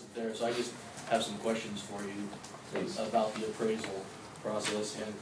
wasn't there, so I just have some questions for you Please. about the appraisal process. And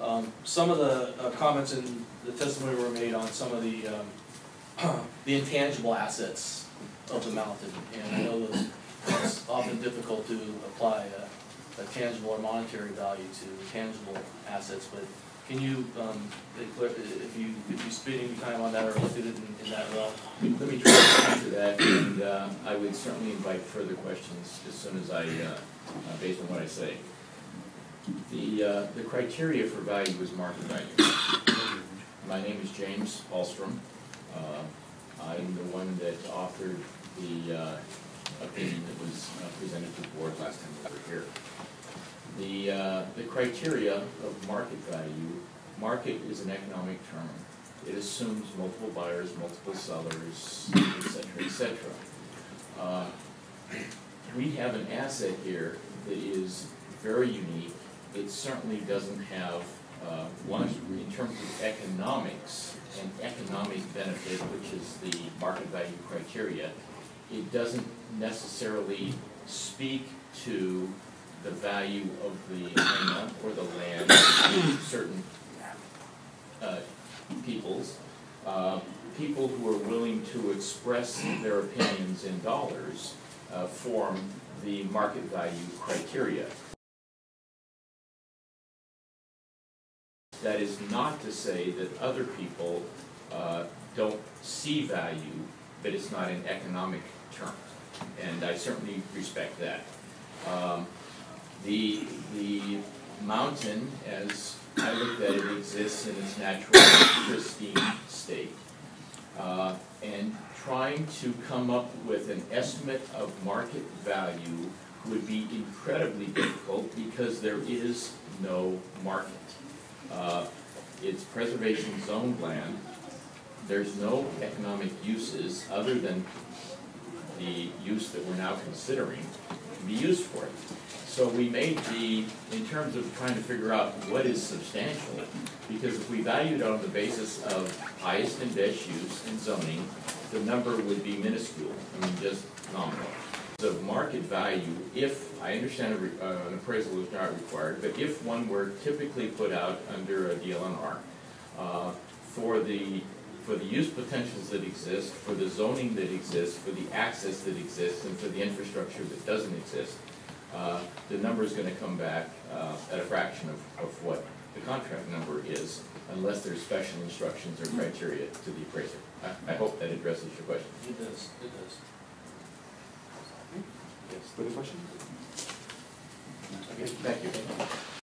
um, some of the uh, comments in the testimony were made on some of the, um, the intangible assets of the mountain. And I know those, it's often difficult to apply a, a tangible or monetary value to tangible assets, but can you, um, if you, if you spend any time on that or looked at it in, in that realm? Let me try to answer that, and uh, I would certainly invite further questions as soon as I, uh, uh, based on what I say. The, uh, the criteria for value is market value. My name is James Ahlstrom. Uh, I'm the one that authored the uh, opinion that was presented to the board last time we were here. The, uh, the criteria of market value, market is an economic term. It assumes multiple buyers, multiple sellers, etc., cetera, et cetera. Uh, We have an asset here that is very unique. It certainly doesn't have, uh, one, in terms of economics and economic benefit, which is the market value criteria, it doesn't necessarily speak to the value of the arena or the land to certain uh, peoples, uh, people who are willing to express their opinions in dollars uh, form the market value criteria. That is not to say that other people uh, don't see value, but it's not in economic terms. And I certainly respect that. Um, The, the mountain, as I looked at it, exists in its natural pristine state. Uh, And trying to come up with an estimate of market value would be incredibly difficult because there is no market. Uh, It's preservation zone land. There's no economic uses other than the use that we're now considering to be used for it. So we made the, in terms of trying to figure out what is substantial, because if we valued on the basis of highest and best use and zoning, the number would be minuscule, I mean, just nominal. The market value, if, I understand a uh, an appraisal is not required, but if one were typically put out under a DLNR, uh, for the, for the use potentials that exist, for the zoning that exists, for the access that exists, and for the infrastructure that doesn't exist, uh, the number is gonna come back uh, at a fraction of, of what the contract number is, unless there's special instructions or criteria to the appraiser. I, I hope that addresses your question. It does, it does. Yes. Further questions? Okay, thank you.